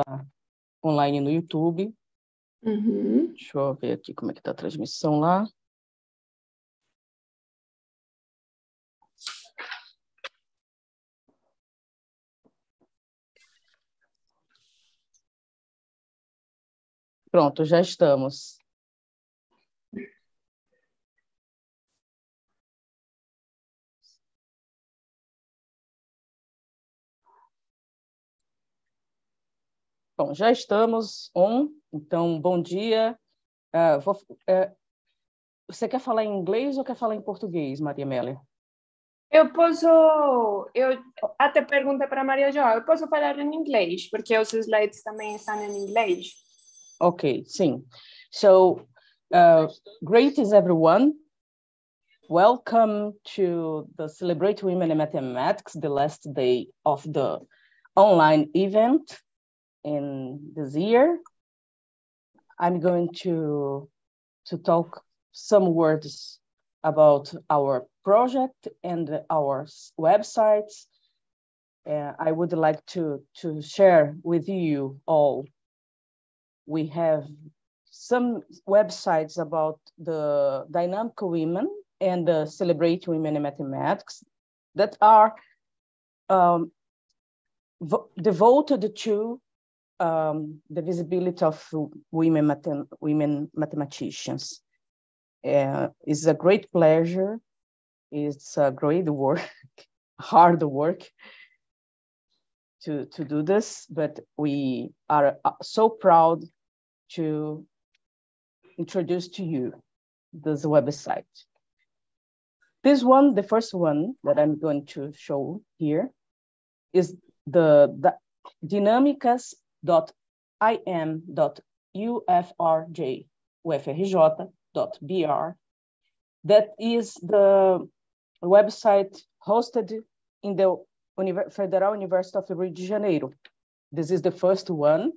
está online no YouTube. Uhum. Deixa eu ver aqui como é que está a transmissão lá. Pronto, já estamos. Bom, já estamos on, então bom dia. Uh, vou, uh, você quer falar em inglês ou quer falar em português, Maria Amélia? Eu posso, eu até perguntei para Maria João, eu posso falar em inglês, porque os slides também estão em inglês. Ok, sim. So, uh, greetings everyone. Welcome to the Celebrate Women in Mathematics, the last day of the online event. In this year. I'm going to, to talk some words about our project and our websites. Uh, I would like to, to share with you all. We have some websites about the dynamic women and the celebrate women in mathematics that are um, devoted to um, the visibility of women, mathem women mathematicians. Uh, it's a great pleasure. It's a great work, hard work to, to do this, but we are uh, so proud to introduce to you this website. This one, the first one that I'm going to show here is the, the Dinâmicas im.ufrj.ufrj.br. That is the website hosted in the Federal University of Rio de Janeiro. This is the first one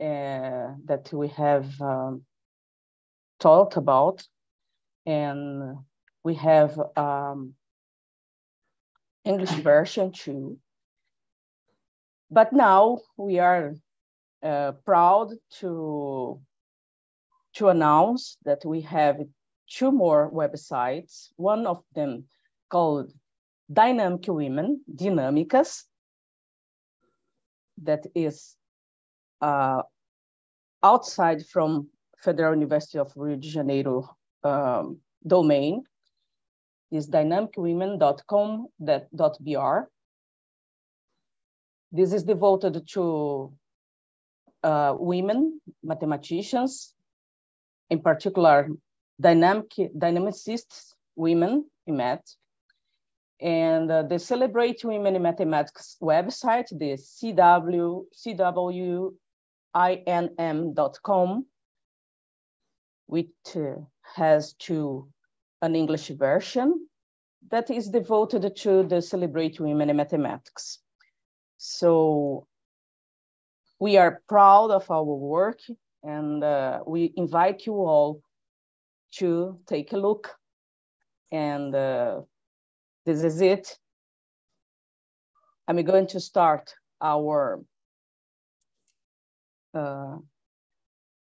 uh, that we have um, talked about. And we have um, English version too. But now we are uh, proud to, to announce that we have two more websites, one of them called Dynamic Women, Dinâmicas, that is uh, outside from Federal University of Rio de Janeiro um, domain, is dynamicwomen.com.br. This is devoted to uh, women mathematicians, in particular dynamic dynamicists, women in math. And uh, the Celebrate Women in Mathematics website, the CW, CWINM.com, which uh, has to an English version that is devoted to the Celebrate Women in Mathematics. So we are proud of our work and uh, we invite you all to take a look. And uh, this is it. I'm going to start our uh,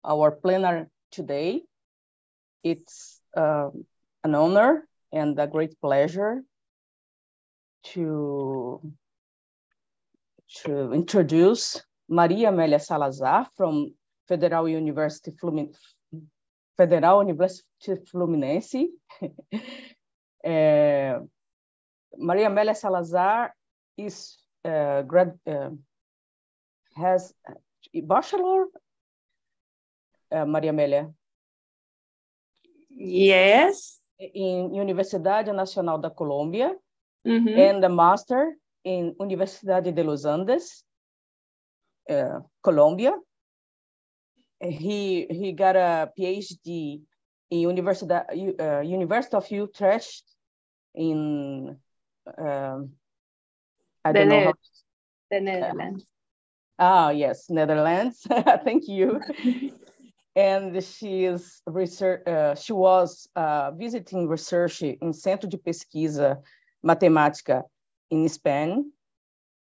our plenary today. It's uh, an honor and a great pleasure to to introduce Maria Amélia Salazar from Federal University Fluminense. Federal University Fluminense. uh, Maria Amélia Salazar is uh, grad uh, has a bachelor. Maria Amélia. Yes. In Universidade Nacional da Colômbia, mm -hmm. and a master in Universidade de los Andes uh, Colombia. He he got a PhD in University uh, University of Utrecht in um, I the don't know the Netherlands. Ah, yes, Netherlands. Thank you. and she is research. Uh, she was uh, visiting research in Centro de Pesquisa Matemática in Spain,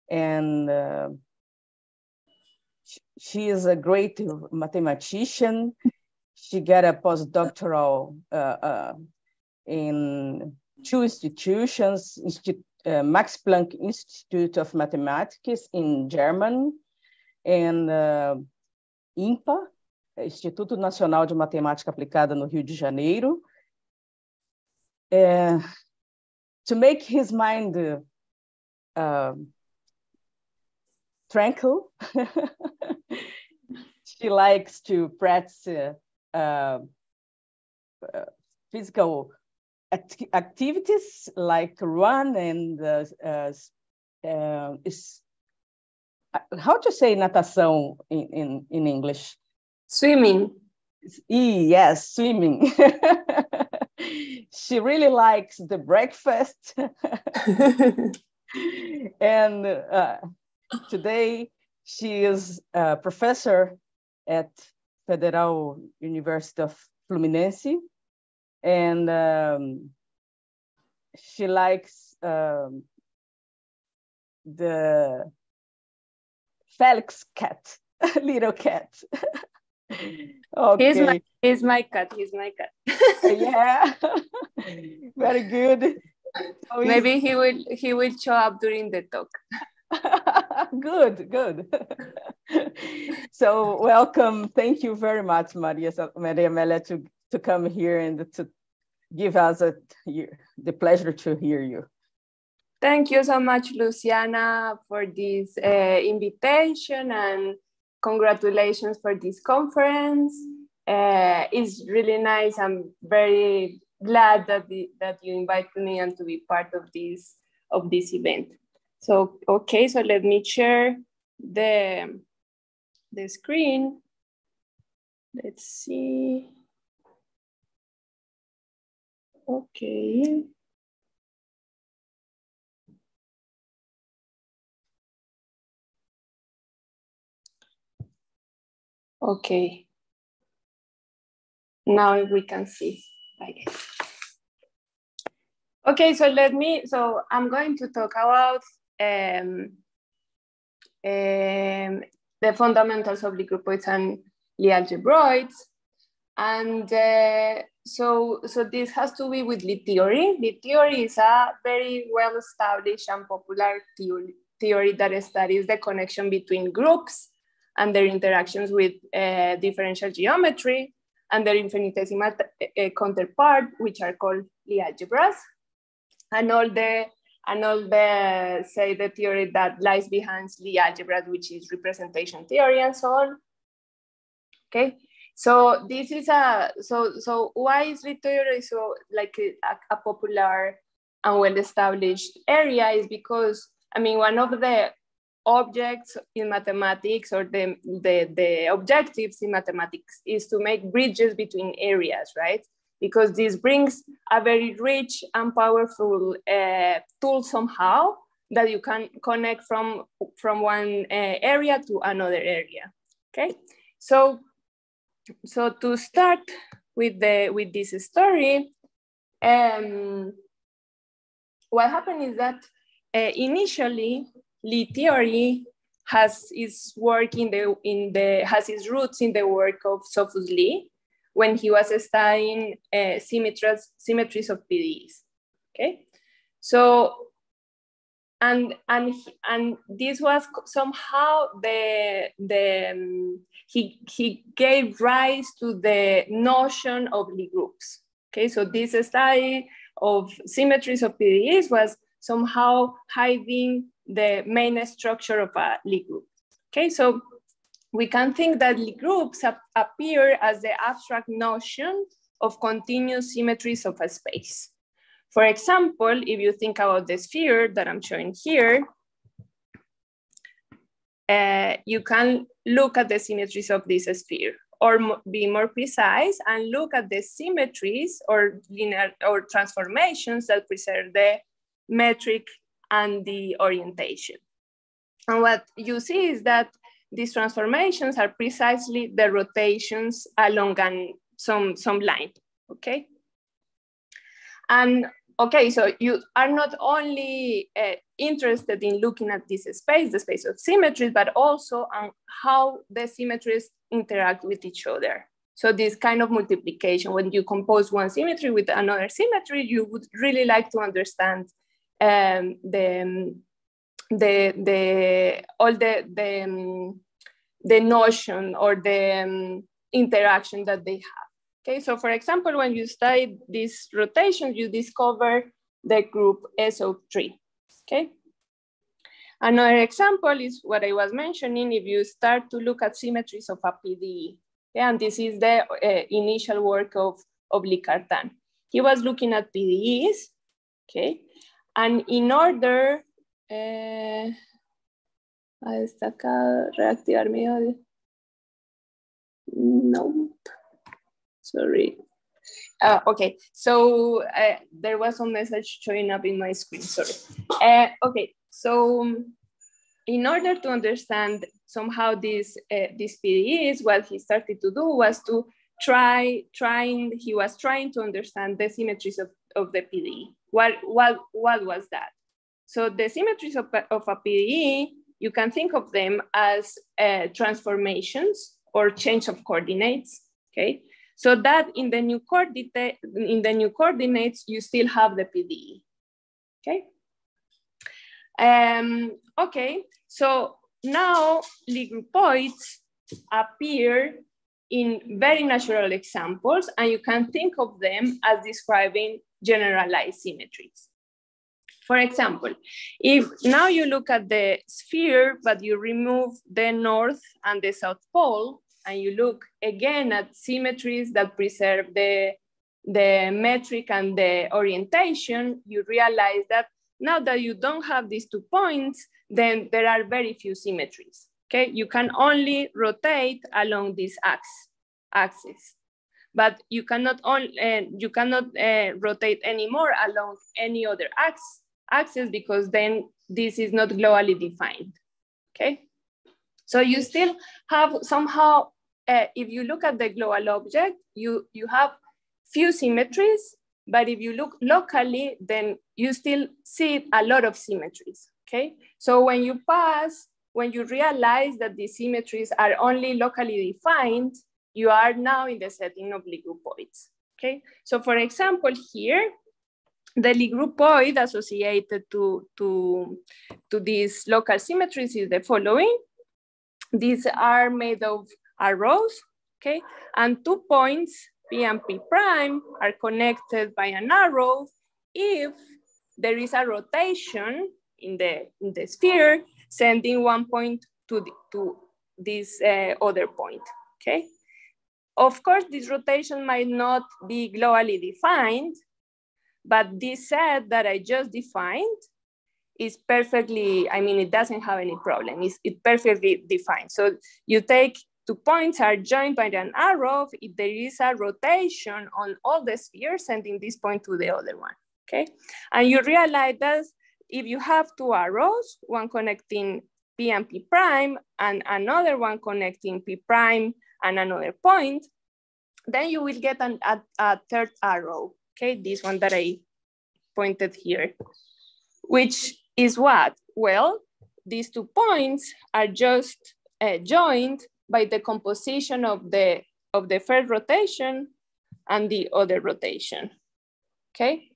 and uh, she is a great mathematician. She got a postdoctoral uh, uh, in two institutions, uh, Max Planck Institute of Mathematics in German and uh, INPA, Instituto Nacional de Matemática Aplicada no Rio de Janeiro. Uh, to make his mind uh, tranquil, she likes to practice uh, uh, physical act activities like run and uh, uh, uh, is how to say natação in, in, in English? Swimming. Yes, swimming. she really likes the breakfast. and uh, today she is a professor at Federal University of Fluminense. And um, she likes um, the Felix cat, little cat. okay. He's my, he's my cat. He's my cat. yeah, very good. Maybe he will he will show up during the talk. good, good. so welcome. Thank you very much, Maria Maria Amélia, to to come here and to give us a, the pleasure to hear you. Thank you so much, Luciana, for this uh, invitation and congratulations for this conference. Uh, it's really nice. I'm very glad that, the, that you invited me and to be part of this, of this event. So, okay, so let me share the, the screen. Let's see. Okay. Okay. Now we can see, I guess. Okay, so let me, so I'm going to talk about um, um, the fundamentals of Lie groupoids and Lie algebroids. And uh, so, so this has to be with Lie theory. Lie theory is a very well-established and popular theory, theory that studies the connection between groups and their interactions with uh, differential geometry and their infinitesimal uh, counterpart, which are called Lie algebras, and all the and all the say the theory that lies behind Lie algebras, which is representation theory and so on. Okay, so this is a so so why is Lie theory so like a, a popular and well-established area is because I mean one of the objects in mathematics or the, the, the objectives in mathematics is to make bridges between areas, right? Because this brings a very rich and powerful uh, tool somehow that you can connect from, from one uh, area to another area, okay? So, so to start with, the, with this story, um, what happened is that uh, initially Lie theory has its work in the in the has its roots in the work of Sophus Lie when he was studying uh, symmetries symmetries of PDEs. Okay, so and and and this was somehow the the um, he he gave rise to the notion of Lie groups. Okay, so this study of symmetries of PDEs was somehow hiding the main structure of a Lie group. Okay, so we can think that groups appear as the abstract notion of continuous symmetries of a space. For example, if you think about the sphere that I'm showing here, uh, you can look at the symmetries of this sphere or be more precise and look at the symmetries or linear or transformations that preserve the metric and the orientation. And what you see is that these transformations are precisely the rotations along an, some, some line, okay? And okay, so you are not only uh, interested in looking at this space, the space of symmetries, but also on how the symmetries interact with each other. So this kind of multiplication, when you compose one symmetry with another symmetry, you would really like to understand um, the, the, the, all the, the, um, the notion or the um, interaction that they have. Okay, so for example, when you study this rotation, you discover the group SO3, okay? Another example is what I was mentioning, if you start to look at symmetries of a PDE, okay? and this is the uh, initial work of, of Lee Cartan. He was looking at PDEs, okay? And in order, uh, a destacar, reactivar mi. No. Sorry. Uh, okay, so uh, there was a message showing up in my screen, sorry. Uh, okay, so in order to understand somehow this, uh, this PDEs, what he started to do was to try, trying, he was trying to understand the symmetries of, of the PDE. What, what, what was that? So the symmetries of, of a PDE, you can think of them as uh, transformations or change of coordinates, okay? So that in the new coordinate, in the new coordinates, you still have the PDE. Okay. Um, okay. So now Lie groupoids appear in very natural examples, and you can think of them as describing generalized symmetries. For example, if now you look at the sphere, but you remove the north and the south pole, and you look again at symmetries that preserve the, the metric and the orientation, you realize that now that you don't have these two points, then there are very few symmetries. Okay, you can only rotate along this axis, but you cannot only uh, you cannot uh, rotate anymore along any other axis, axis because then this is not globally defined. Okay, so you still have somehow uh, if you look at the global object, you, you have few symmetries, but if you look locally, then you still see a lot of symmetries, okay? So when you pass, when you realize that the symmetries are only locally defined, you are now in the setting of Lie groupoids, okay? So for example, here, the groupoid associated to, to, to these local symmetries is the following. These are made of arrows, okay? And two points, P and P prime, are connected by an arrow if there is a rotation in the, in the sphere, sending one point to, the, to this uh, other point, okay? Of course, this rotation might not be globally defined, but this set that I just defined is perfectly, I mean, it doesn't have any problem. It's, it's perfectly defined. So you take two points are joined by an arrow if there is a rotation on all the spheres, sending this point to the other one, okay? And you realize that if you have two arrows, one connecting P and P prime, and another one connecting P prime and another point, then you will get an, a, a third arrow, okay? This one that I pointed here, which is what? Well, these two points are just uh, joined by the composition of the, of the first rotation and the other rotation, okay?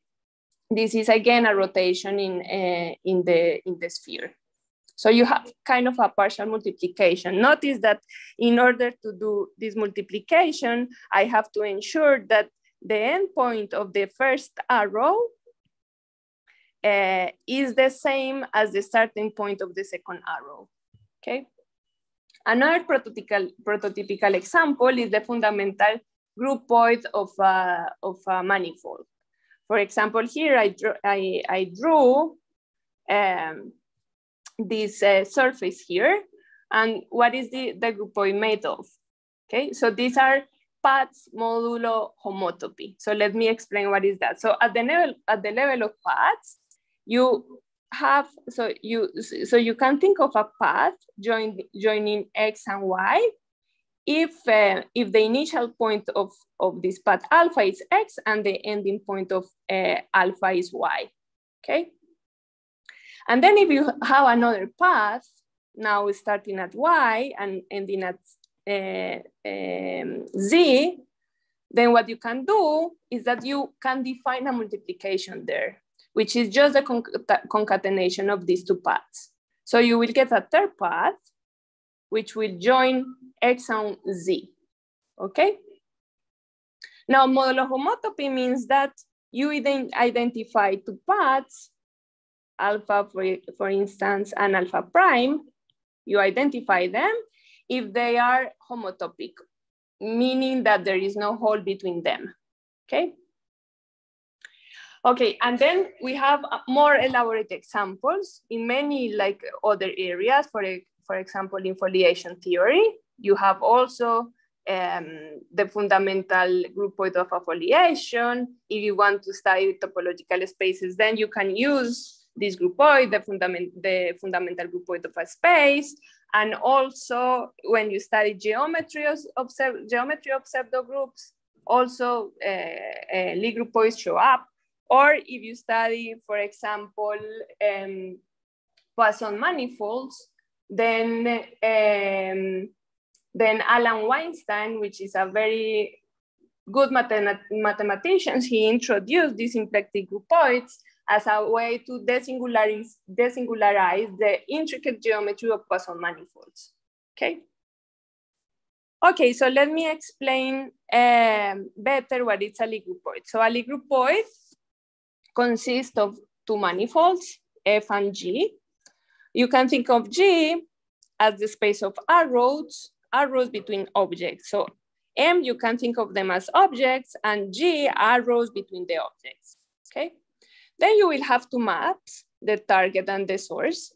This is again a rotation in, uh, in, the, in the sphere. So you have kind of a partial multiplication. Notice that in order to do this multiplication, I have to ensure that the endpoint of the first arrow uh, is the same as the starting point of the second arrow, okay? Another prototypical, prototypical example is the fundamental groupoid of a, of a manifold. For example, here I drew, I, I drew um, this uh, surface here. And what is the, the groupoid made of? Okay, so these are paths modulo homotopy. So let me explain what is that. So at the level, at the level of paths, you have so you so you can think of a path join, joining x and y if, uh, if the initial point of, of this path alpha is x and the ending point of uh, alpha is y, okay? And then if you have another path, now starting at y and ending at uh, z, then what you can do is that you can define a multiplication there, which is just a concatenation of these two paths. So you will get a third path, which will join x and z, okay? Now, modulo homotopy means that you identify two paths, alpha, for, for instance, and alpha prime, you identify them if they are homotopic, meaning that there is no hole between them, okay? Okay, and then we have more elaborate examples in many like other areas. For, for example, in foliation theory, you have also um, the fundamental groupoid of a foliation. If you want to study topological spaces, then you can use this groupoid, the, fundament, the fundamental groupoid of a space. And also when you study geometry of, geometry of pseudogroups, also uh, uh, Lie groupoids show up. Or if you study, for example, um, Poisson manifolds, then, um, then Alan Weinstein, which is a very good mathematician, he introduced these symplectic groupoids as a way to desingularize, the intricate geometry of Poisson manifolds, okay? Okay, so let me explain um, better what is a Lie groupoid. So a Lie groupoid consists of two manifolds, F and G. You can think of G as the space of arrows, arrows between objects. So M, you can think of them as objects, and G, arrows between the objects, okay? Then you will have to map the target and the source.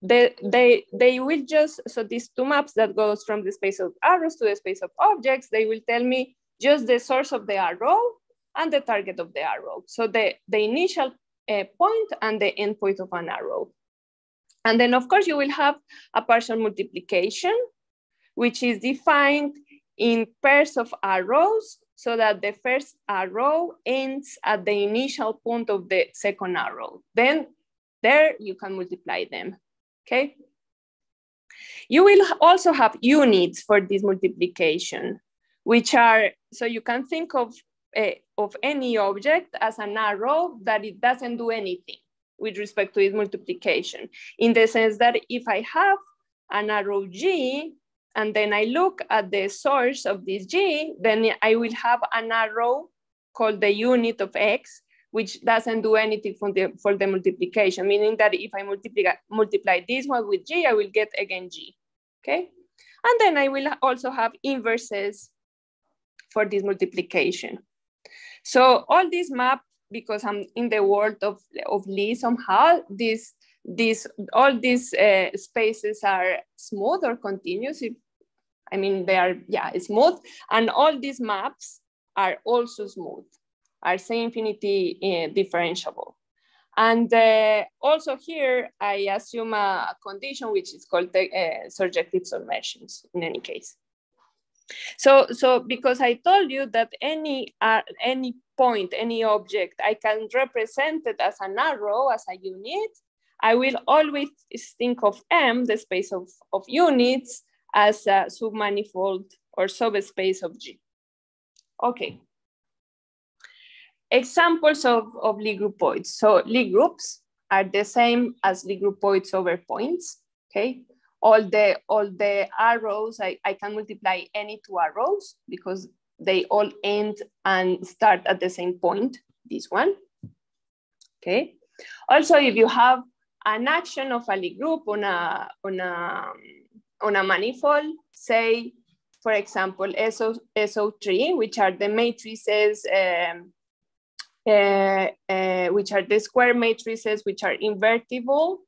They, they, they will just, so these two maps that goes from the space of arrows to the space of objects, they will tell me just the source of the arrow and the target of the arrow. So the, the initial uh, point and the end point of an arrow. And then of course you will have a partial multiplication, which is defined in pairs of arrows so that the first arrow ends at the initial point of the second arrow. Then there you can multiply them, okay? You will also have units for this multiplication, which are, so you can think of, uh, of any object as an arrow that it doesn't do anything with respect to its multiplication, in the sense that if I have an arrow G, and then I look at the source of this G, then I will have an arrow called the unit of X, which doesn't do anything for the, for the multiplication, meaning that if I multiply, multiply this one with G, I will get again G, okay? And then I will also have inverses for this multiplication. So all this map, because I'm in the world of, of Lie somehow, this these all these uh, spaces are smooth or continuous. If, I mean, they are, yeah, smooth. And all these maps are also smooth, are say infinity uh, differentiable. And uh, also here, I assume a condition which is called uh, surjective submersions in any case. So, so because I told you that any, uh, any point, any object, I can represent it as an arrow, as a unit, I will always think of M, the space of, of units, as a submanifold or subspace of G. Okay. Examples of, of Lie groupoids. So Lie groups are the same as Lie groupoids over points, okay? All the, all the arrows, I, I can multiply any two arrows because they all end and start at the same point, this one, okay? Also, if you have an action of a Lie group on a, on a, on a manifold, say, for example, SO, SO3, which are the matrices, um, uh, uh, which are the square matrices, which are invertible,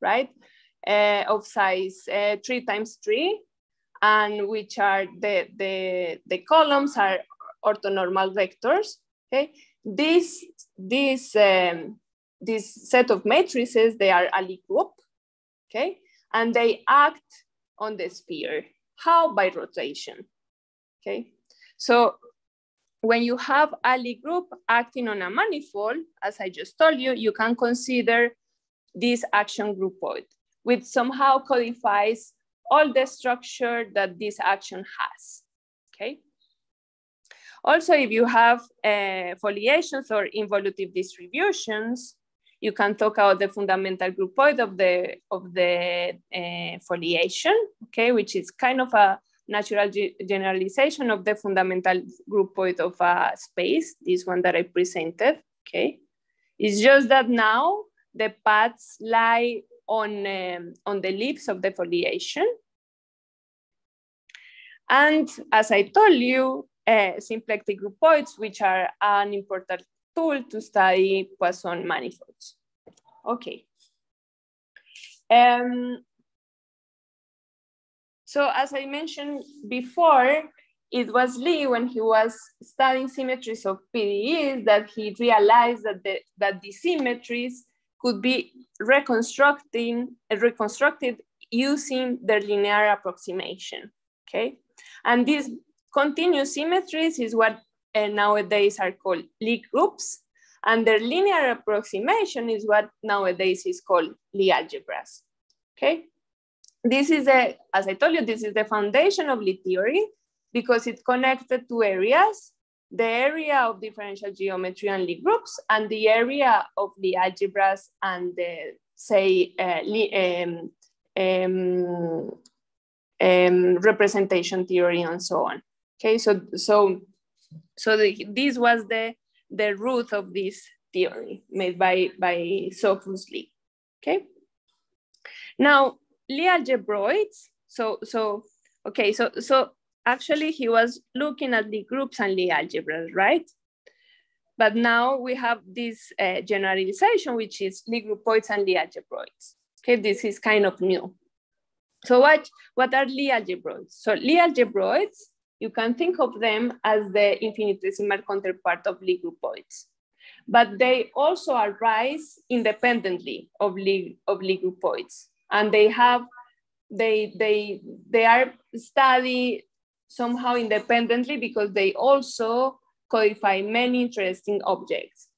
right? Uh, of size uh, three times three, and which are the, the, the columns are orthonormal vectors, okay? This, this um, this set of matrices, they are a group, okay? And they act on the sphere. How? By rotation, okay? So when you have a Lie group acting on a manifold, as I just told you, you can consider this action groupoid, which somehow codifies all the structure that this action has, okay? Also, if you have uh, foliations or involutive distributions, you can talk about the fundamental groupoid of the, of the uh, foliation, okay, which is kind of a natural generalization of the fundamental groupoid of a space, this one that I presented, okay? It's just that now the paths lie on, um, on the leaves of the foliation. And as I told you, uh, symplectic groupoids, which are an important tool to study Poisson manifolds. Okay. Um, so as I mentioned before, it was Lie when he was studying symmetries of PDEs that he realized that the, that the symmetries could be reconstructing reconstructed using their linear approximation. Okay, and these Continuous symmetries is what uh, nowadays are called Lie groups, and their linear approximation is what nowadays is called Lie algebras. Okay, this is a, as I told you, this is the foundation of Lie theory because it connected two areas, the area of differential geometry and Lie groups, and the area of Lie algebras and the, say, uh, um, um, um, representation theory and so on. Okay, so so so the, this was the the root of this theory made by by Sophus Lie. Okay. Now Lie algebroids. So so okay. So so actually he was looking at the groups and Lie algebras, right? But now we have this uh, generalization, which is Lie groupoids and Lie algebroids. Okay, this is kind of new. So what, what are Lie algebroids? So Lie algebroids you can think of them as the infinitesimal counterpart of Lie groupoids. But they also arise independently of Lie, of Lie groupoids. And they have, they, they, they are studied somehow independently because they also codify many interesting objects.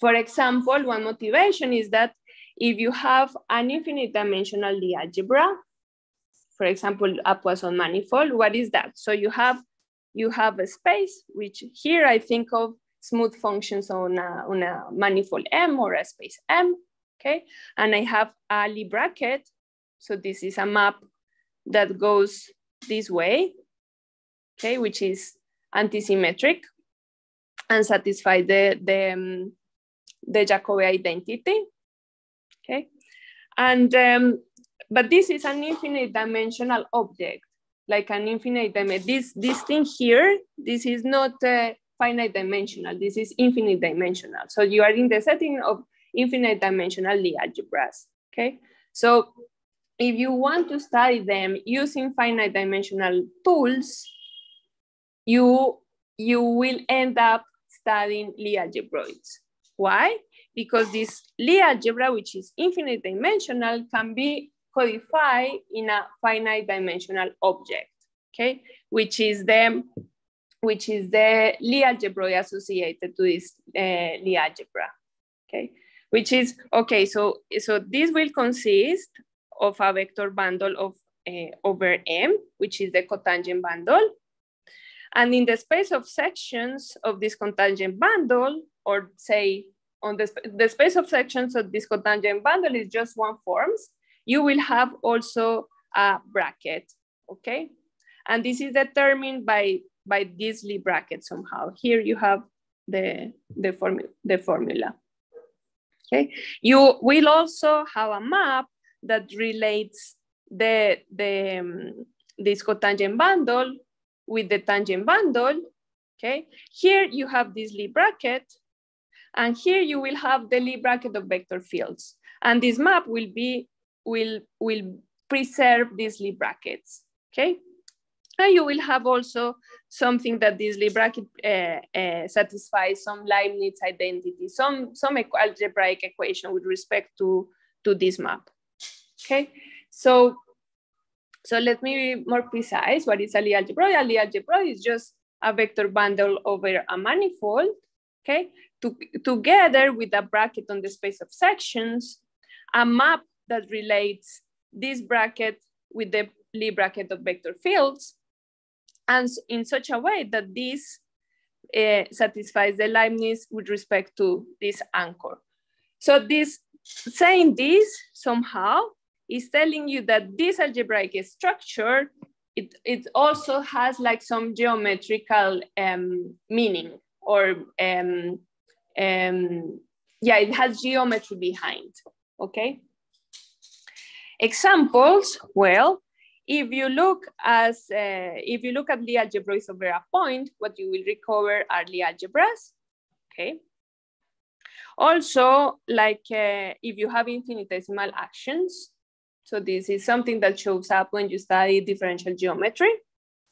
For example, one motivation is that if you have an infinite dimensional Lie algebra, for example, a Poisson manifold, what is that? So you have you have a space, which here I think of smooth functions on a, on a manifold M or a space M, okay? And I have a Lie bracket. So this is a map that goes this way, okay, which is antisymmetric and satisfy the, the, um, the Jacobi identity, okay? And um, but this is an infinite dimensional object, like an infinite dimension. This, this thing here, this is not uh, finite dimensional, this is infinite dimensional. So you are in the setting of infinite dimensional Lie algebras, okay? So if you want to study them using finite dimensional tools, you, you will end up studying Lie algebroids. Why? Because this Lie algebra, which is infinite dimensional, can be codify in a finite dimensional object, okay? Which is the, which is the Lie algebra associated to this uh, Lie algebra, okay? Which is, okay, so, so this will consist of a vector bundle of uh, over M, which is the cotangent bundle. And in the space of sections of this cotangent bundle, or say on the, the space of sections of this cotangent bundle is just one forms, you will have also a bracket, okay? And this is determined by, by this Lie bracket somehow. Here you have the, the, formu the formula, okay? You will also have a map that relates the, the, um, this cotangent bundle with the tangent bundle, okay? Here you have this Lie bracket, and here you will have the Lie bracket of vector fields. And this map will be will, will preserve these Lie brackets, okay? And you will have also something that this Lie bracket uh, uh, satisfies some Leibniz identity, some, some algebraic equation with respect to, to this map, okay? So, So let me be more precise. What is a Lie algebroid? A Lie algebroid is just a vector bundle over a manifold, okay? To, together with a bracket on the space of sections, a map that relates this bracket with the Lie bracket of vector fields, and in such a way that this uh, satisfies the Leibniz with respect to this anchor. So this saying this somehow is telling you that this algebraic structure, it, it also has like some geometrical um, meaning or um, um, yeah, it has geometry behind, okay? Examples, well, if you look as, uh, if you look at the algebras over a point, what you will recover are the algebras, okay? Also, like uh, if you have infinitesimal actions, so this is something that shows up when you study differential geometry,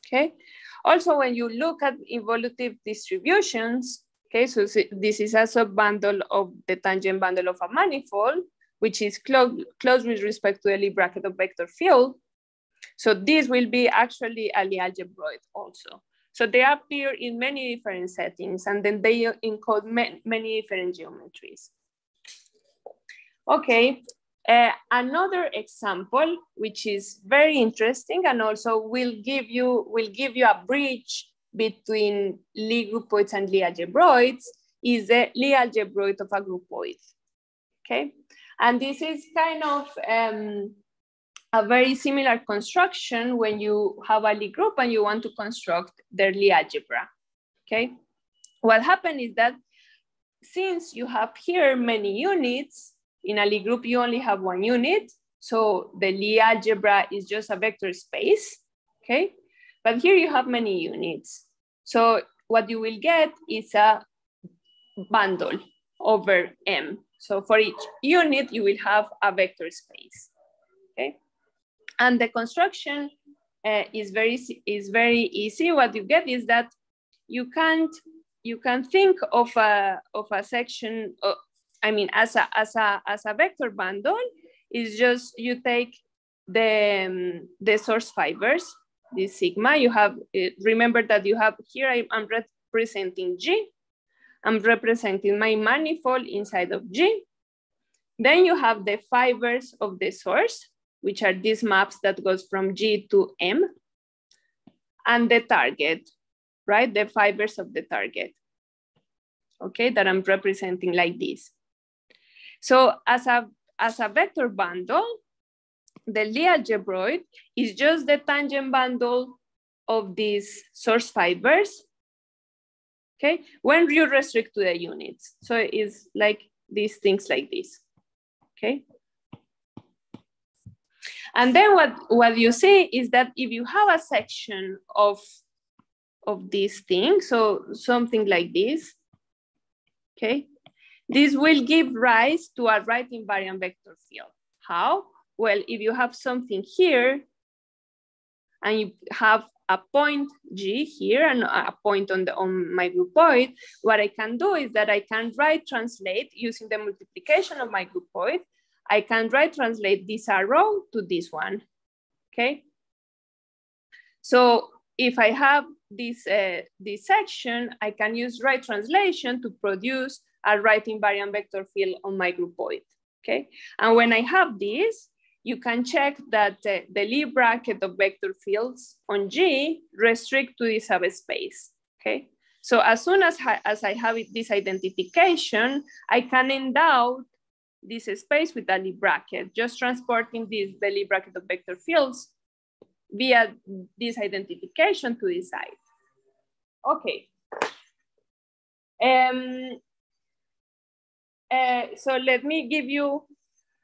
okay? Also, when you look at involutive distributions, okay, so this is a sub-bundle of the tangent bundle of a manifold, which is close, close with respect to the Lie bracket of vector field. So this will be actually a Lie algebroid also. So they appear in many different settings and then they encode many different geometries. Okay, uh, another example, which is very interesting and also will give you, will give you a bridge between Lie groupoids and Lie algebroids, is the Lie algebroid of a groupoid. Okay, and this is kind of um, a very similar construction when you have a Lie group and you want to construct their Lie algebra, okay? What happened is that since you have here many units, in a Lie group you only have one unit, so the Lie algebra is just a vector space, okay? But here you have many units. So what you will get is a bundle over M. So for each unit, you will have a vector space, okay? And the construction uh, is very is very easy. What you get is that you can't you can think of a of a section. I mean, as a as a as a vector bundle, is just you take the um, the source fibers, this sigma. You have uh, remember that you have here. I'm representing G. I'm representing my manifold inside of G. Then you have the fibers of the source which are these maps that goes from G to M, and the target, right? The fibers of the target, okay, that I'm representing like this. So as a, as a vector bundle, the Lie algebroid is just the tangent bundle of these source fibers, okay? When you restrict to the units. So it's like these things like this, okay? And then what, what you see is that if you have a section of, of this thing, so something like this, okay, this will give rise to a right invariant vector field. How? Well, if you have something here and you have a point G here and a point on, the, on my groupoid, what I can do is that I can right translate using the multiplication of my groupoid I can right translate this arrow to this one, okay? So if I have this, uh, this section, I can use right translation to produce a right invariant vector field on my groupoid, okay? And when I have this, you can check that uh, the Lie bracket of vector fields on G restrict to this subspace, okay? So as soon as, as I have this identification, I can endow this space with a Lie bracket, just transporting this the bracket of vector fields via this identification to this side. Okay. Um, uh, so let me give you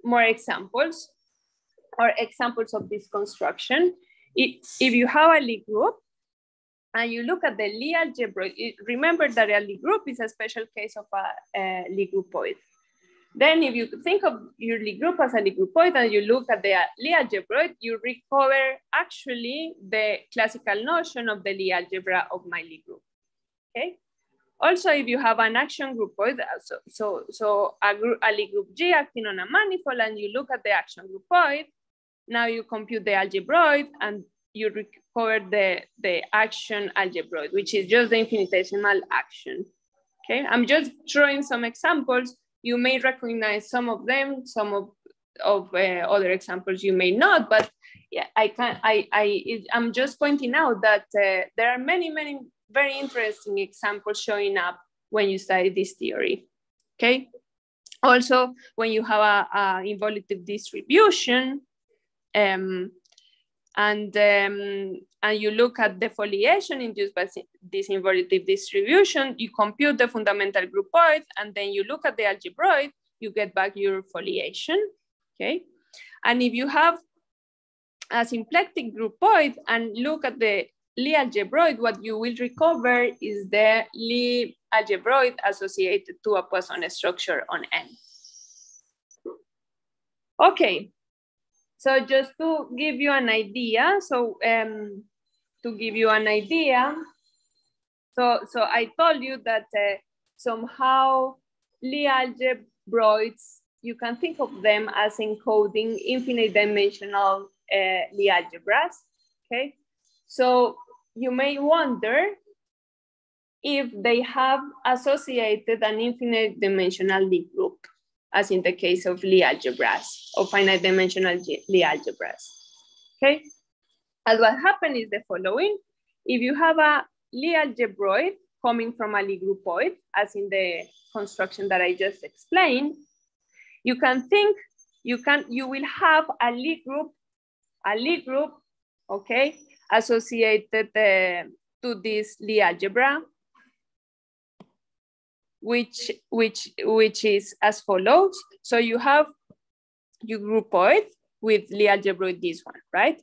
more examples or examples of this construction. If, if you have a Lie group and you look at the Lie algebra, remember that a Lie group is a special case of a, a Lie groupoid. Then if you think of your Lie group as a Lie groupoid and you look at the Lie algebroid, you recover actually the classical notion of the Lie algebra of my Lie group, okay? Also, if you have an action groupoid, uh, so, so, so a, group, a Lie group G acting on a manifold and you look at the action groupoid, now you compute the algebroid and you recover the, the action algebroid, which is just the infinitesimal action. Okay, I'm just drawing some examples. You may recognize some of them, some of, of uh, other examples you may not, but yeah, I can I I I'm just pointing out that uh, there are many many very interesting examples showing up when you study this theory. Okay. Also, when you have a, a involutive distribution, um, and um, and you look at the foliation induced by this involutive distribution, you compute the fundamental groupoid, and then you look at the algebroid, you get back your foliation. Okay. And if you have a symplectic groupoid and look at the Lie algebroid, what you will recover is the Lie algebroid associated to a Poisson structure on N. Okay, so just to give you an idea, so um, to give you an idea, so, so I told you that uh, somehow Lie algebroids, you can think of them as encoding infinite dimensional uh, Lie algebras, okay? So you may wonder if they have associated an infinite dimensional Lie group, as in the case of Lie algebras or finite dimensional Lie algebras. Okay, and what happened is the following. If you have a Lie algebroid coming from a Lie groupoid, as in the construction that I just explained, you can think you can you will have a Lie group, a Lie group, okay, associated uh, to this Lie algebra, which, which, which is as follows. So you have you groupoid with Lie algebra this one, right?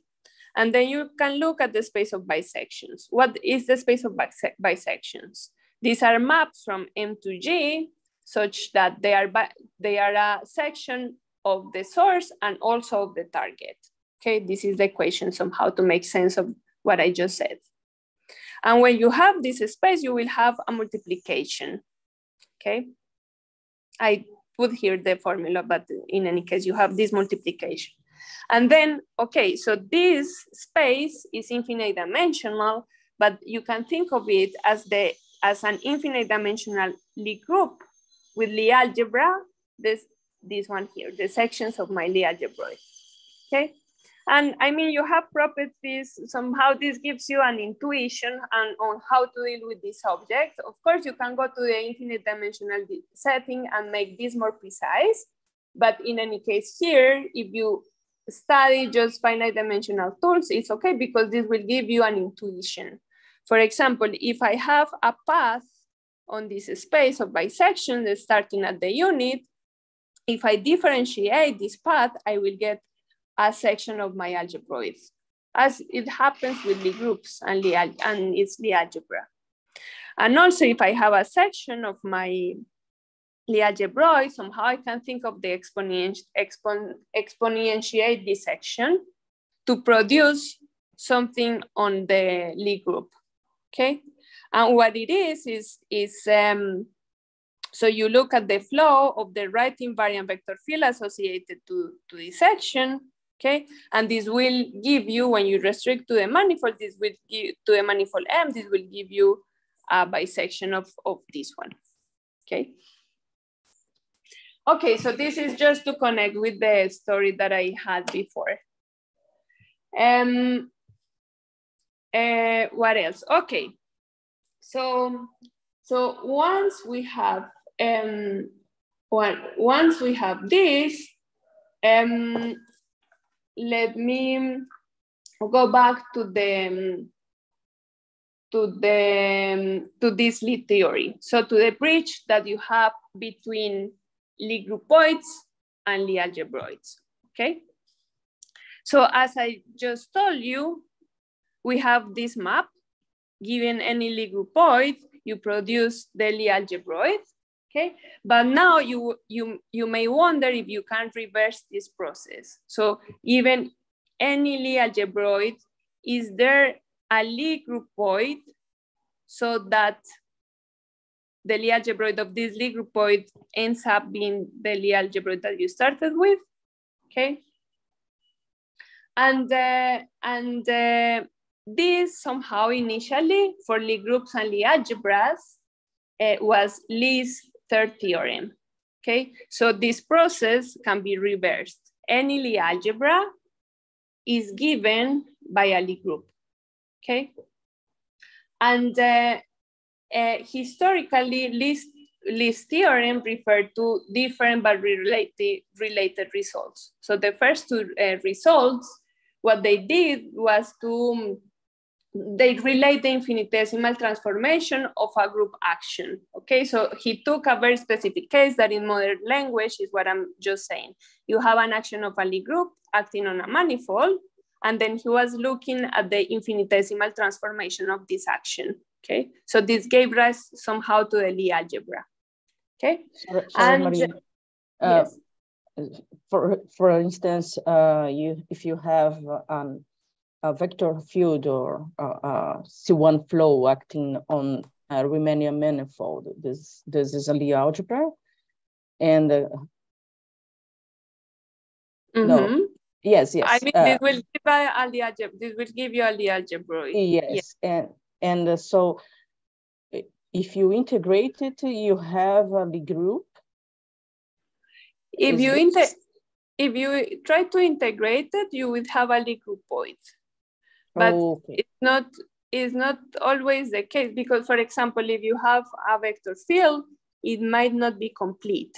And then you can look at the space of bisections. What is the space of bise bisections? These are maps from M to G such that they are, they are a section of the source and also of the target. Okay, this is the equation somehow to make sense of what I just said. And when you have this space, you will have a multiplication, okay? I put here the formula, but in any case, you have this multiplication. And then, okay, so this space is infinite dimensional, but you can think of it as, the, as an infinite dimensional Lie group with Lie algebra, this, this one here, the sections of my Lie algebra, okay? And I mean, you have properties, somehow this gives you an intuition and on how to deal with this object. Of course, you can go to the infinite dimensional setting and make this more precise. But in any case here, if you study just finite dimensional tools, it's okay because this will give you an intuition. For example, if I have a path on this space of bisection starting at the unit, if I differentiate this path, I will get a section of my algebroids, as it happens with the groups and, the, and it's the algebra. And also if I have a section of my Lie algebroid, somehow I can think of the exponent, expon, exponentiate this section to produce something on the Lie group, okay? And what it is, is, is um, so you look at the flow of the right invariant vector field associated to, to this section, okay? And this will give you, when you restrict to the manifold, this will give to the manifold M, this will give you a bisection of, of this one, okay? Okay, so this is just to connect with the story that I had before. Um, uh, what else? Okay, so so once we have um, one, once we have this, um, let me go back to the to the to this Lie theory. So to the bridge that you have between Lie groupoids and Lie algebroids. Okay. So as I just told you, we have this map. Given any Lie groupoid, you produce the Lie algebroid. Okay, but now you, you, you may wonder if you can reverse this process. So even any Lie algebroid, is there a Lie groupoid so that the Lie algebroid of this Lie groupoid ends up being the Lie algebroid that you started with, okay? And, uh, and uh, this somehow initially for Lie groups and Lie algebras uh, was Lie's third theorem. Okay, so this process can be reversed. Any Lie algebra is given by a Lie group. Okay, and uh, uh, historically, Lie's, Lie's theorem referred to different but related, related results. So the first two uh, results, what they did was to they relate the infinitesimal transformation of a group action. Okay, so he took a very specific case that in modern language is what I'm just saying. You have an action of a Lie group acting on a manifold, and then he was looking at the infinitesimal transformation of this action. Okay, so this gave rise somehow to the Lie algebra. Okay, sorry, and Maria. Uh, yes. For for instance, uh, you if you have um, a vector field or a, a C1 flow acting on a Riemannian manifold. This, this is a Lie algebra. And uh, mm -hmm. no, mm-hmm. yes, yes. I mean, uh, this will give a Lie algebra. This will give you a Lie algebra. Yes, yes. and and uh, so if you integrate it, you have a Lie group. If is you inter if you try to integrate it, you will have a Lie groupoid but okay. it's not is not always the case because for example if you have a vector field it might not be complete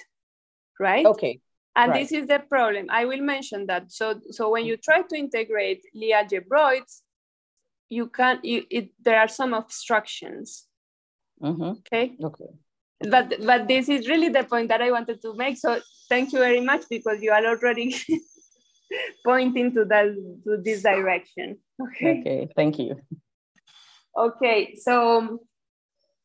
right? Okay. And right. this is the problem. I will mention that. So so when you try to integrate Lie algebroids you can't you, it, there are some obstructions. Mm-hmm. okay? Okay. But but this is really the point that i wanted to make. So thank you very much because you are already pointing to that to this direction. Okay. Okay. Thank you. Okay. So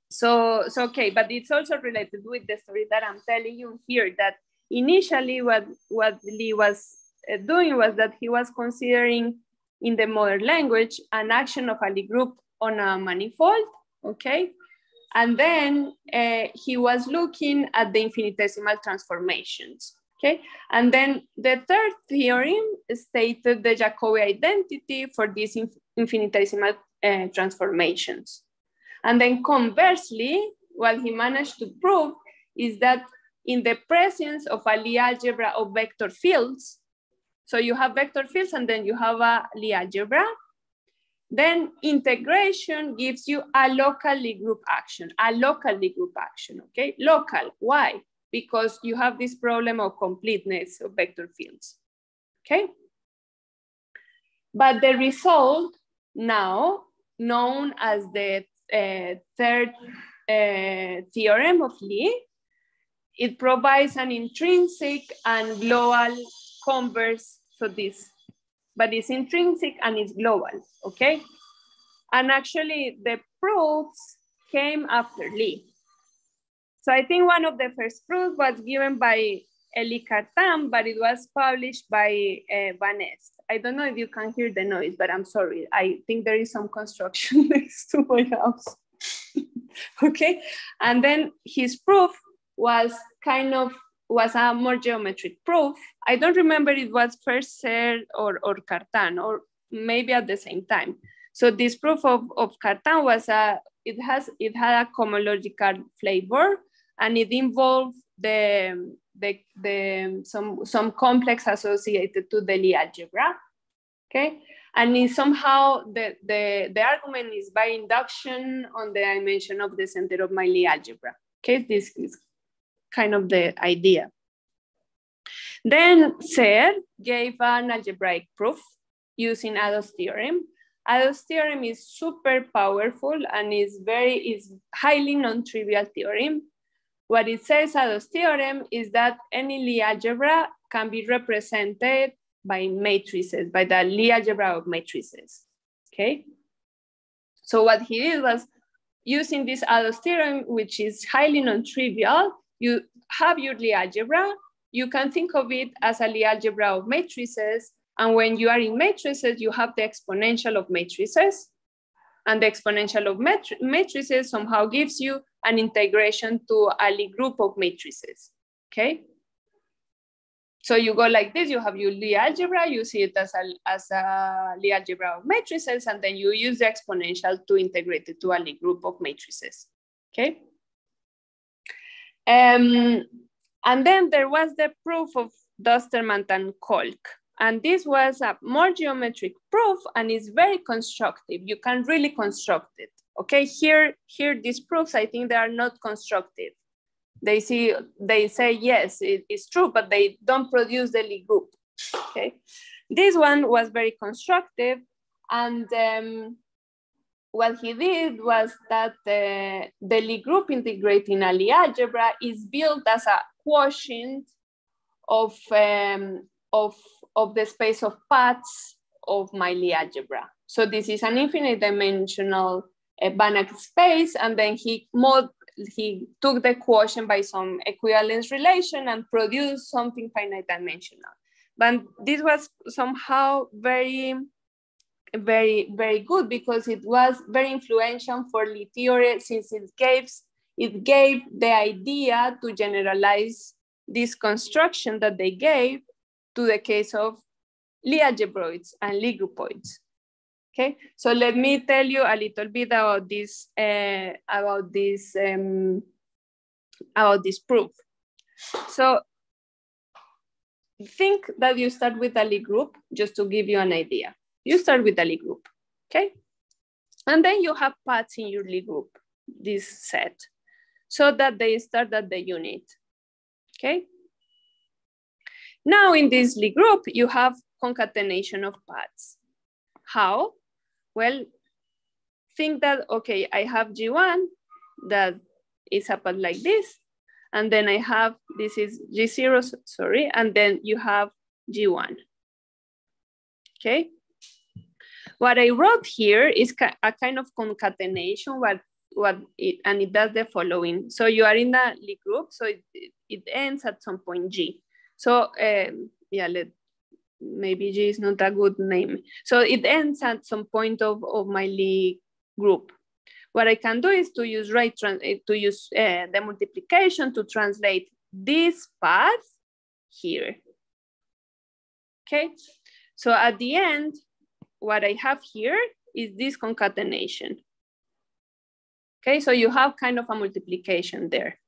so so okay, but it's also related with the story that I'm telling you here. That initially, what what Lie was uh, doing was that he was considering in the modern language an action of a Lie group on a manifold. Okay. And then uh, he was looking at the infinitesimal transformations. Okay, and then the third theorem stated the Jacobi identity for these infinitesimal uh, transformations. And then conversely, what he managed to prove is that in the presence of a Lie algebra of vector fields, so you have vector fields and then you have a Lie algebra, then integration gives you a locally group action, a locally group action, okay? Local, why? Because you have this problem of completeness of vector fields, okay? But the result now, known as the uh, third uh, theorem of Lie, it provides an intrinsic and global converse for this, but it's intrinsic and it's global, okay? And actually the proofs came after Lie. So I think one of the first proofs was given by Elie Cartan, but it was published by uh, Van Est. I don't know if you can hear the noise, but I'm sorry. I think there is some construction next to my house. okay, and then his proof was kind of was a more geometric proof. I don't remember it was first Serre or, or Cartan, or maybe at the same time. So this proof of, of Cartan was a, it has, it had a cohomological flavor and it involved the, the, the, some, some complex associated to the Lie algebra, okay? And it somehow, the, the, the argument is by induction on the dimension of the center of my Lie algebra, okay? This is kind of the idea. Then Serre gave an algebraic proof using Ado's theorem. Ado's theorem is super powerful and is very is highly non-trivial theorem what it says Ado's theorem is that any Lie algebra can be represented by matrices, by the Lie algebra of matrices, okay? So what he did was using this Ado's theorem, which is highly non-trivial, you have your Lie algebra, you can think of it as a Lie algebra of matrices, and when you are in matrices, you have the exponential of matrices, and the exponential of matri matrices somehow gives you an integration to a Lie group of matrices, okay? So you go like this, you have your Lie algebra, you see it as a, as a Lie algebra of matrices, and then you use the exponential to integrate it to a Lie group of matrices, okay? Um, and then there was the proof of Duistermaat and Kolk. And this was a more geometric proof and it's very constructive. You can really construct it. Okay, here, here these proofs, I think they are not constructive. They see, they say, yes, it is true, but they don't produce the Lie group, okay? This one was very constructive and um, what he did was that uh, the Lie group integrating a Lie algebra is built as a quotient of, um, of, of the space of paths of my Lie algebra. So this is an infinite dimensional Banach space, and then he mod he took the quotient by some equivalence relation and produced something finite dimensional. But this was somehow very, very, very good because it was very influential for Lie theory since it gave, it gave the idea to generalize this construction that they gave to the case of Lie algebroids and Lie groupoids. Okay, so let me tell you a little bit about this, uh, about this, um, about this proof. So think that you start with a Lie group, just to give you an idea. You start with a Lie group, okay? And then you have paths in your Lie group, this set, so that they start at the unit, okay? Now in this Lie group, you have concatenation of paths. How? Well, think that, okay, I have G1 that is a path like this. And then I have, this is G0, sorry, and then you have G1. Okay. What I wrote here is a kind of concatenation, what, what it, and it does the following. So you are in the Lie group, so it, it ends at some point G. So um, yeah, let, maybe G is not a good name. So it ends at some point of, of my Lie group. What I can do is to use right eh, to use uh, the multiplication to translate this path here. Okay, so at the end, what I have here is this concatenation. Okay, so you have kind of a multiplication there.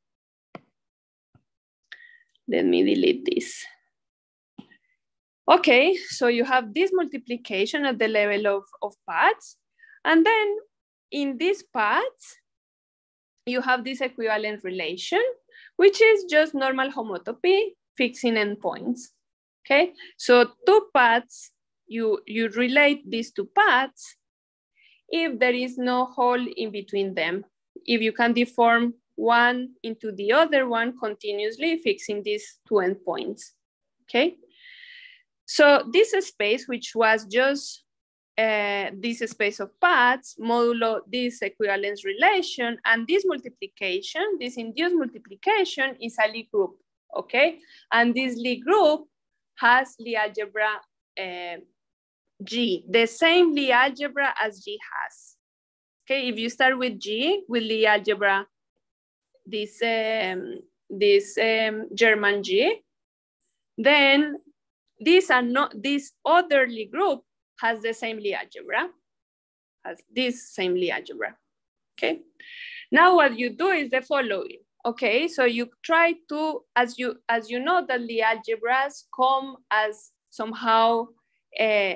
Let me delete this. Okay, so you have this multiplication at the level of, of paths. And then in these paths, you have this equivalent relation, which is just normal homotopy fixing endpoints. Okay, so two paths, you, you relate these two paths if there is no hole in between them. If you can deform one into the other one continuously, fixing these two endpoints. Okay. So this space, which was just uh, this space of paths, modulo this equivalence relation, and this multiplication, this induced multiplication is a Lie group, okay? And this Lie group has Lie algebra uh, G, the same Lie algebra as G has. Okay, if you start with G, with Lie algebra, this, um, this um, German G, then these are not, this orderly group has the same Lie algebra, has this same Lie algebra, okay? Now what you do is the following, okay? So you try to, as you, as you know that Lie algebras come as somehow uh,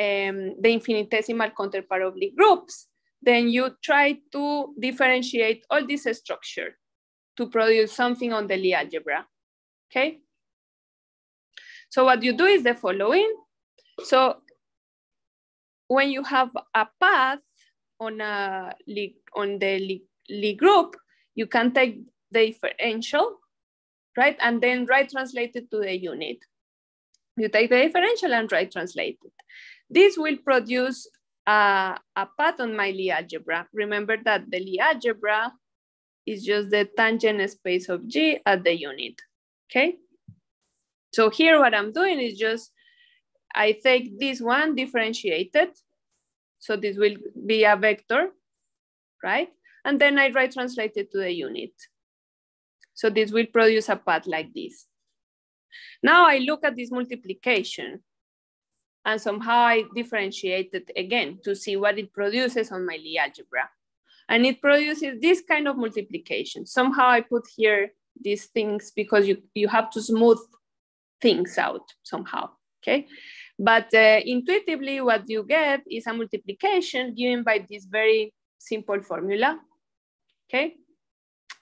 um, the infinitesimal counterpart of Lie groups, then you try to differentiate all this structure to produce something on the Lie algebra, okay? So what you do is the following. So when you have a path on a on the Lie group, you can take the differential, right? And then right translate it to the unit. You take the differential and right translate it. This will produce a, a path on my Lie algebra. Remember that the Lie algebra is just the tangent space of G at the unit, okay? So here what I'm doing is just, I take this one differentiated. So this will be a vector, right? And then I right translate it to the unit. So this will produce a path like this. Now I look at this multiplication and somehow I differentiate it again to see what it produces on my Lie algebra. And it produces this kind of multiplication. Somehow I put here these things because you, you have to smooth things out somehow, okay? But uh, intuitively, what you get is a multiplication given by this very simple formula, okay?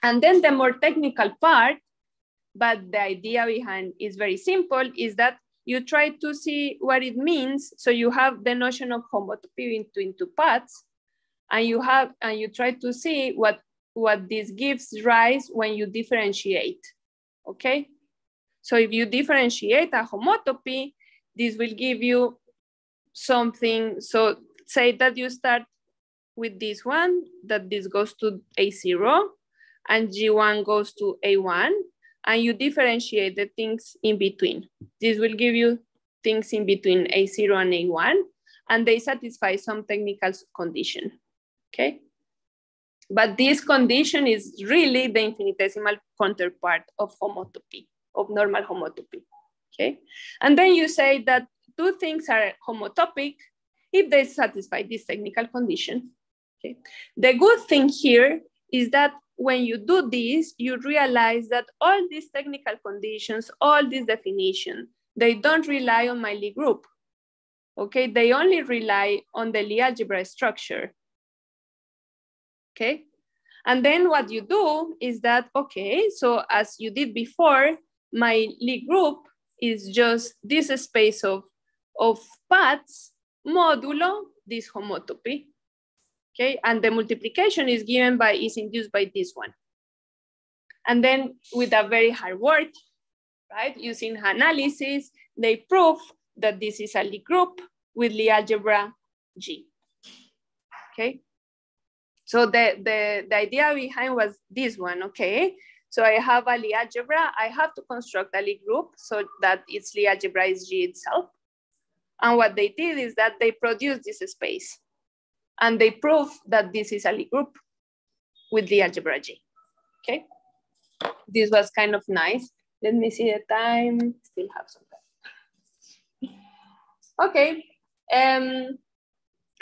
And then the more technical part, but the idea behind is very simple, is that you try to see what it means. So you have the notion of homotopy into, two paths, and you have and you try to see what what this gives rise when you differentiate. Okay, so if you differentiate a homotopy, this will give you something. So say that you start with this one, that this goes to A0, and G1 goes to A1, and you differentiate the things in between. This will give you things in between A0 and A1, and they satisfy some technical condition, okay? But this condition is really the infinitesimal counterpart of homotopy, of normal homotopy, okay? And then you say that two things are homotopic if they satisfy this technical condition, okay? The good thing here is that when you do this, you realize that all these technical conditions, all these definitions, they don't rely on my Lie group. Okay, they only rely on the Lie algebra structure. Okay, and then what you do is that, okay, so as you did before, my Lie group is just this space of, of paths modulo this homotopy okay? And the multiplication is given by, is induced by this one. And then with a very hard work, right? Using analysis, they prove that this is a Lie group with Lie algebra G, okay? So the, the, the idea behind was this one, okay? So I have a Lie algebra, I have to construct a Lie group so that its Lie algebra is G itself. And what they did is that they produced this space. And they prove that this is a Lie group with the algebra G, okay? This was kind of nice. Let me see the time, still have some time. Okay, um,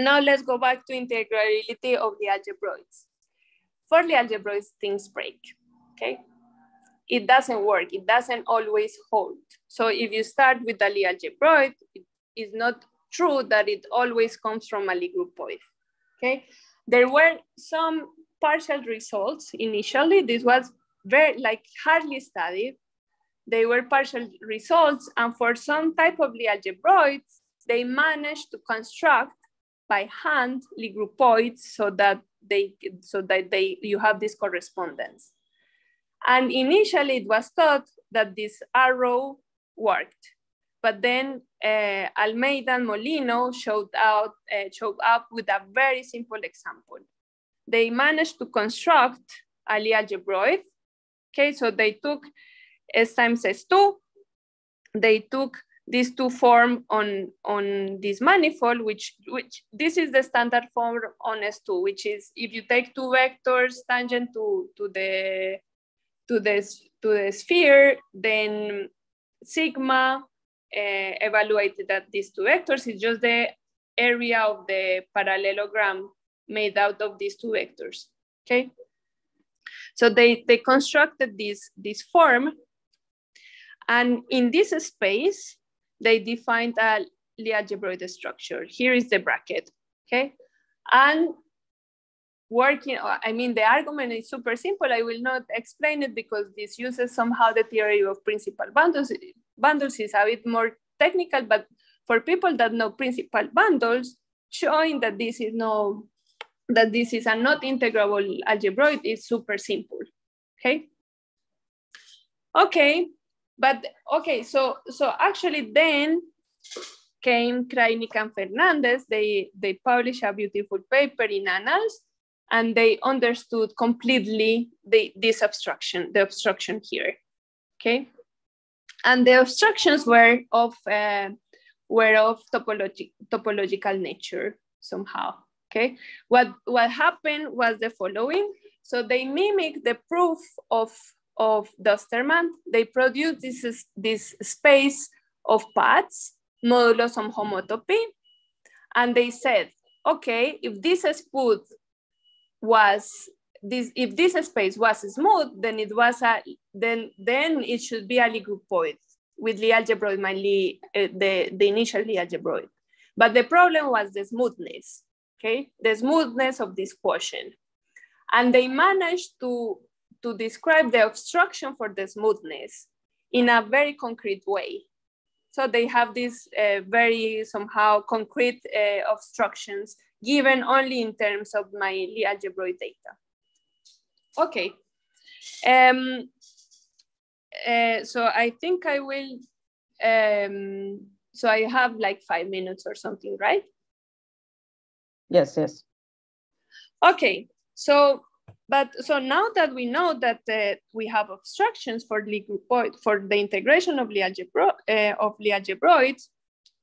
now let's go back to integrability of the algebroids. For the algebroids, things break, okay? It doesn't work, it doesn't always hold. So if you start with a Lie algebroid, it is not true that it always comes from a Lie groupoid okay? There were some partial results initially. This was very, like hardly studied. They were partial results and for some type of Lie algebroids, they managed to construct by hand Lie groupoids so that they so that they you have this correspondence. And initially it was thought that this arrow worked. But then uh, Almeida and Molino showed, out, uh, showed up with a very simple example. They managed to construct a Lie algebroid. Okay, so they took S times S2, they took these two form on, on this manifold, which, which this is the standard form on S2, which is if you take two vectors tangent to, to, the, to, the, to the sphere, then sigma uh, evaluated that these two vectors is just the area of the parallelogram made out of these two vectors, okay? So they, they constructed this, this form and in this space, they defined a Lie algebroid structure. Here is the bracket, okay? And working, uh, I mean, the argument is super simple. I will not explain it because this uses somehow the theory of principal bundles bundles is a bit more technical, but for people that know principal bundles, showing that this is no, that this is a not integrable algebroid is super simple, okay? Okay, but okay, so so actually then came Crainic and Fernandes. They they published a beautiful paper in Annals, and they understood completely the this obstruction, the obstruction here. Okay, and the obstructions were of uh, were of topologi topological nature somehow. Okay, what what happened was the following. So they mimic the proof of of Duistermaat, they produce this, this space of paths, modulo some homotopy, and they said, okay, if this smooth was this, if this space was smooth, then it was a, then then it should be a Lie groupoid with Lie algebroid, my uh, the the initial Lie algebroid. But the problem was the smoothness, okay, the smoothness of this quotient, and they managed to to describe the obstruction for the smoothness in a very concrete way. So they have these uh, very somehow concrete uh, obstructions given only in terms of my Lie algebraic data. Okay. Um, uh, so I think I will, um, so I have like five minutes or something, right? Yes, yes. Okay, so but so now that we know that uh, we have obstructions for Lie groupoid, for the integration of Lie, algebro, uh, of Lie algebroids,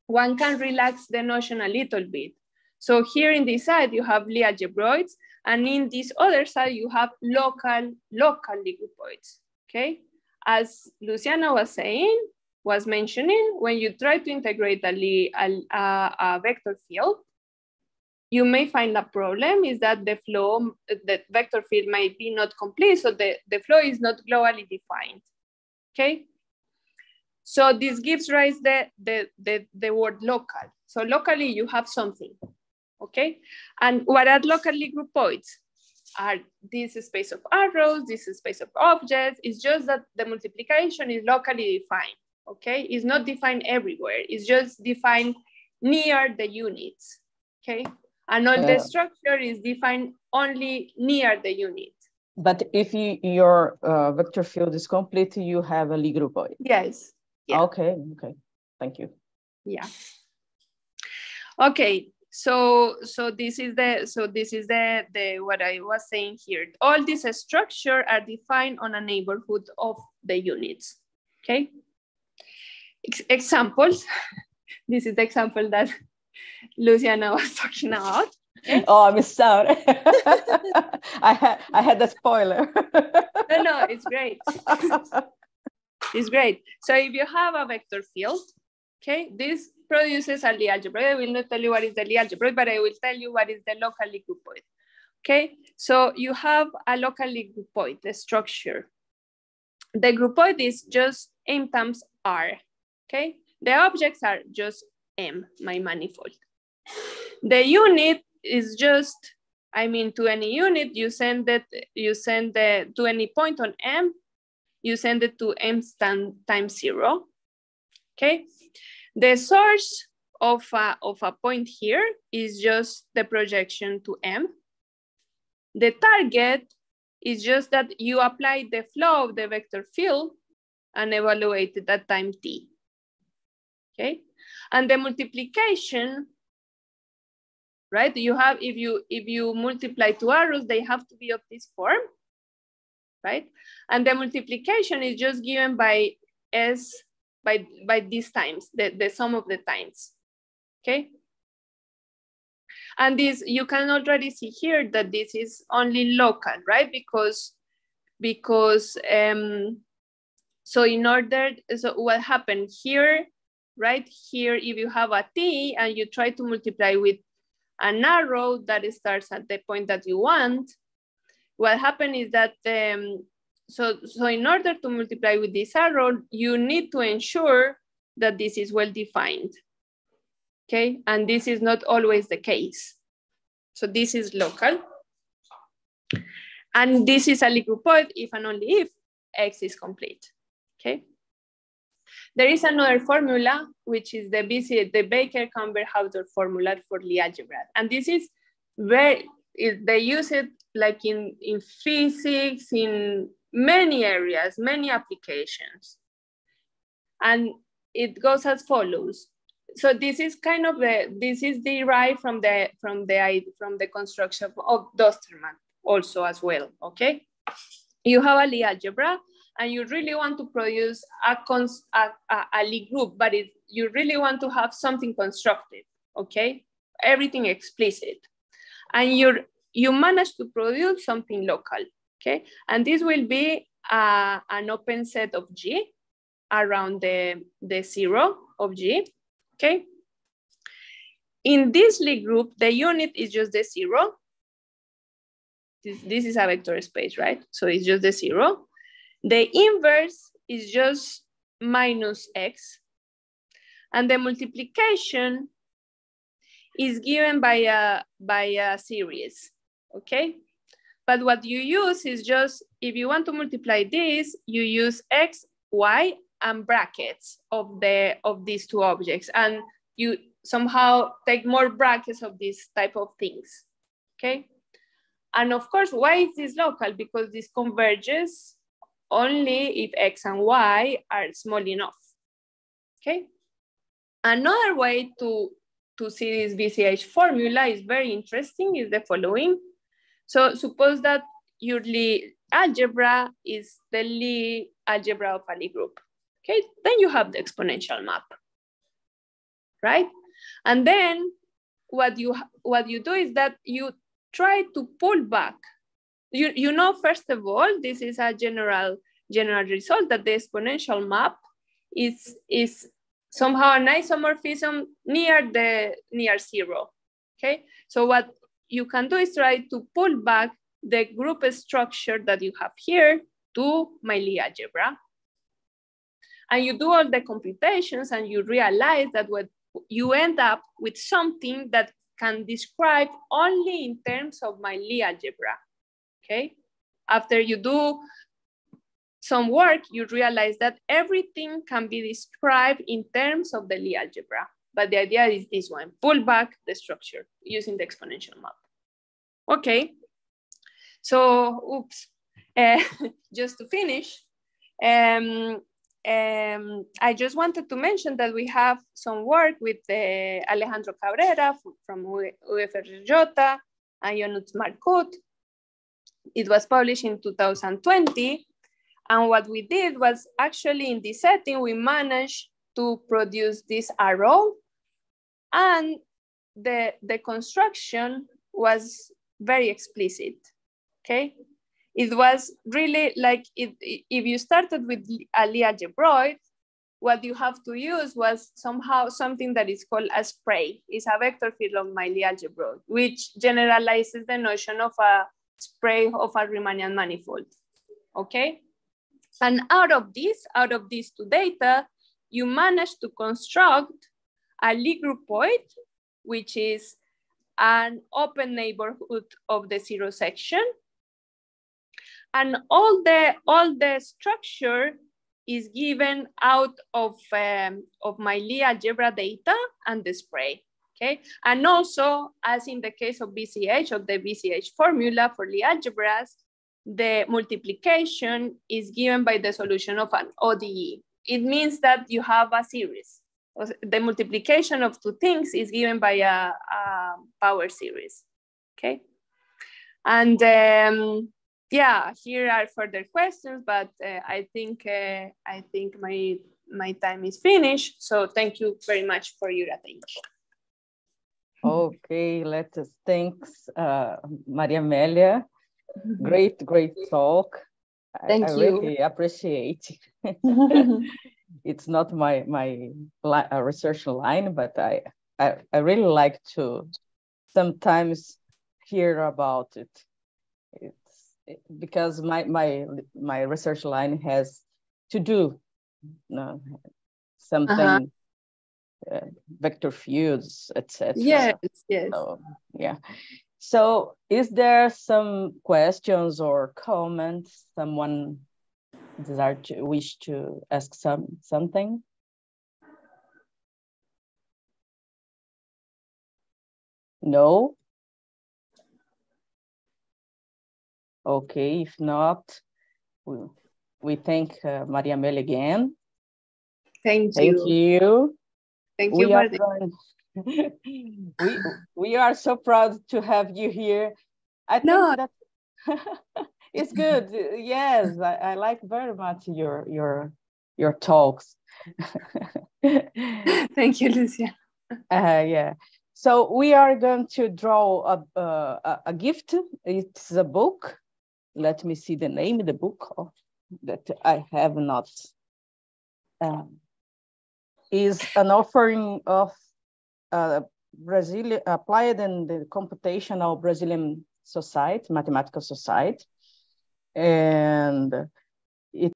one can relax the notion a little bit. So here in this side, you have Lie algebroids, and in this other side, you have local, local groupoids, okay? As Luciana was saying, was mentioning, when you try to integrate a, a, a, a vector field, you may find a problem is that the flow, the vector field might be not complete, so the, the flow is not globally defined, okay? So this gives rise the, the, the, the word local. So locally you have something, okay? And what are locally groupoids? Are this space of arrows, this space of objects, it's just that the multiplication is locally defined, okay? It's not defined everywhere, it's just defined near the units, okay? and all the structure is defined only near the unit. But if you, your uh, vector field is complete, you have a Lie groupoid. Yes. Yeah. Okay. Okay. Thank you. Yeah. Okay. So so this is the so this is the the what I was saying here. All these structure are defined on a neighborhood of the units. Okay. Ex examples. this is the example that Luciana was talking about. Oh, I'm sorry. I had I had the spoiler. no, no, it's great. it's great. So if you have a vector field, okay, this produces a Lie algebra. I will not tell you what is the Lie algebra, but I will tell you what is the local Lie groupoid. Okay, so you have a local Lie groupoid, the structure. The groupoid is just m times r. Okay, the objects are just m, my manifold. The unit is just, I mean, to any unit, you send it, you send the, to any point on M, you send it to M stand times zero, okay? The source of a, of a point here is just the projection to M. The target is just that you apply the flow of the vector field and evaluate it at time t, okay? And the multiplication right? You have, if you, if you multiply two arrows, they have to be of this form, right? And the multiplication is just given by S by, by these times, the, the sum of the times, okay? And this, you can already see here that this is only local, right? Because, because, um, so in order, so what happened here, right? Here, if you have a t and you try to multiply with an arrow that starts at the point that you want, what happened is that, um, so, so in order to multiply with this arrow, you need to ensure that this is well defined, okay? And this is not always the case. So this is local. And this is a Lie groupoid if and only if X is complete, okay? There is another formula, which is the, BC, the Baker-Campbell-Hausdorff formula for Lie algebra. And this is very, it, they use it like in, in physics, in many areas, many applications. And it goes as follows. So this is kind of the, this is derived from the, from the, from the construction of Duistermaat also as well, okay? You have a Lie algebra and you really want to produce a, cons a, a, a Lie group, but it, you really want to have something constructive, okay? Everything explicit. And you you manage to produce something local, okay? And this will be uh, an open set of G around the, the zero of G, okay? In this Lie group, the unit is just the zero. This, this is a vector space, right? So it's just the zero. The inverse is just minus x. And the multiplication is given by a, by a series, okay? But what you use is just, if you want to multiply this, you use x, y, and brackets of, the, of these two objects. And you somehow take more brackets of these type of things, okay? And of course, why is this local? Because this converges only if x and y are small enough, okay? Another way to, to see this BCH formula is very interesting, is the following. So suppose that your Lie algebra is the Lie algebra of a Lie group, okay? Then you have the exponential map, right? And then what you, what you do is that you try to pull back. You, you know, first of all, this is a general, general result that the exponential map is, is somehow an isomorphism near the near zero. Okay, so what you can do is try to pull back the group structure that you have here to my Lie algebra. And you do all the computations and you realize that what you end up with something that can describe only in terms of my Lie algebra, okay? After you do some work, you realize that everything can be described in terms of the Lie algebra. But the idea is this one, pull back the structure using the exponential map. Okay, so oops, uh, just to finish, um, um, I just wanted to mention that we have some work with uh, Alejandro Cabrera from UFRJ and Ioan Marcut. It was published in 2020. And what we did was actually in this setting, we managed to produce this arrow and the, the construction was very explicit, okay? It was really like it, if you started with a Lie algebroid, what you have to use was somehow something that is called a spray. It's a vector field of my Lie algebroid, which generalizes the notion of a spray of a Riemannian manifold, okay? And out of this, out of these two data, you manage to construct a Lie groupoid, which is an open neighborhood of the zero section and all the all the structure is given out of um, of my Lie algebra data and the spray. Okay, and also as in the case of BCH of the BCH formula for Lie algebras, the multiplication is given by the solution of an ODE. It means that you have a series. The multiplication of two things is given by a, a power series. Okay, and um, yeah, here are further questions, but uh, I think uh, I think my my time is finished. So thank you very much for your attention. Okay, let us thanks uh, Maria Amelia. Great, great talk. Thank I, I you. really appreciate. it's not my my uh, research line, but I, I I really like to sometimes hear about it. It's because my my my research line has to do uh, something uh -huh. uh, vector fields etc yes yes. So, yeah. So is there some questions or comments? Someone desire to wish to ask some something no Okay, if not, we, we thank uh, Maria Mel again. Thank you. Thank you. Thank you, we are, we, we are so proud to have you here. I think no. that it's good. yes, I, I like very much your your your talks. Thank you, Lucia. Uh, yeah. So we are going to draw a, a, a gift. It's a book let me see the name of the book. Oh, that I have not um, is an offering of uh, Brazilian applied in the computational Brazilian society, mathematical society. And